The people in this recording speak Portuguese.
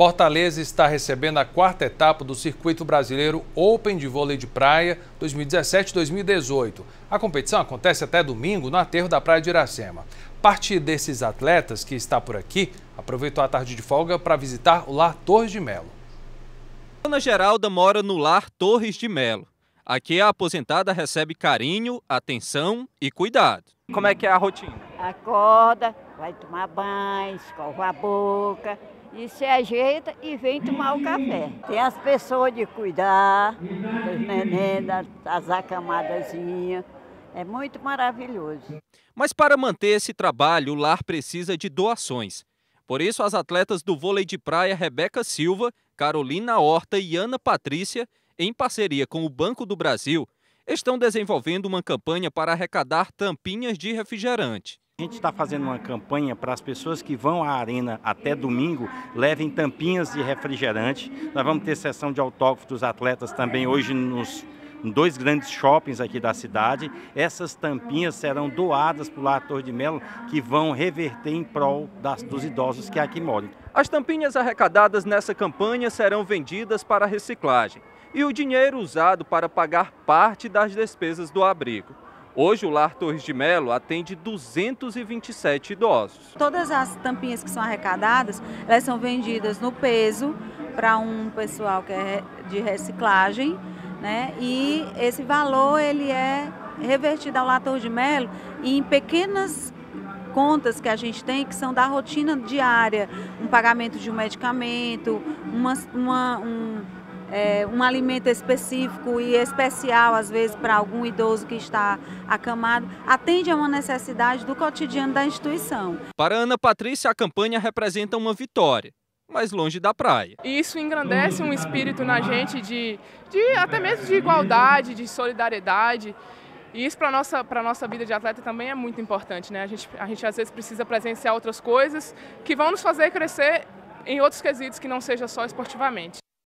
Fortaleza está recebendo a quarta etapa do Circuito Brasileiro Open de Vôlei de Praia 2017-2018. A competição acontece até domingo no aterro da Praia de Iracema. Parte desses atletas que está por aqui aproveitou a tarde de folga para visitar o Lar Torres de Melo. Ana Geralda mora no Lar Torres de Melo. Aqui a aposentada recebe carinho, atenção e cuidado. Como é que é a rotina? Acorda, vai tomar banho, escova a boca, e se ajeita e vem tomar o café. Tem as pessoas de cuidar, dos neném, das acamadazinhas. É muito maravilhoso. Mas para manter esse trabalho, o lar precisa de doações. Por isso, as atletas do vôlei de praia Rebeca Silva, Carolina Horta e Ana Patrícia, em parceria com o Banco do Brasil, estão desenvolvendo uma campanha para arrecadar tampinhas de refrigerante. A gente está fazendo uma campanha para as pessoas que vão à arena até domingo levem tampinhas de refrigerante. Nós vamos ter sessão de autógrafos dos atletas também hoje nos dois grandes shoppings aqui da cidade. Essas tampinhas serão doadas para o Lar Torre de Melo, que vão reverter em prol das, dos idosos que aqui moram. As tampinhas arrecadadas nessa campanha serão vendidas para reciclagem e o dinheiro usado para pagar parte das despesas do abrigo. Hoje o Lar Torres de Melo atende 227 idosos. Todas as tampinhas que são arrecadadas, elas são vendidas no peso para um pessoal que é de reciclagem, né? E esse valor ele é revertido ao Lar Torres de Melo em pequenas contas que a gente tem que são da rotina diária, um pagamento de um medicamento, uma, uma um é, um alimento específico e especial, às vezes, para algum idoso que está acamado, atende a uma necessidade do cotidiano da instituição. Para Ana Patrícia, a campanha representa uma vitória mas longe da praia. Isso engrandece um espírito na gente de, de até mesmo de igualdade, de solidariedade. E isso para a nossa, nossa vida de atleta também é muito importante. Né? A, gente, a gente às vezes precisa presenciar outras coisas que vão nos fazer crescer em outros quesitos que não seja só esportivamente.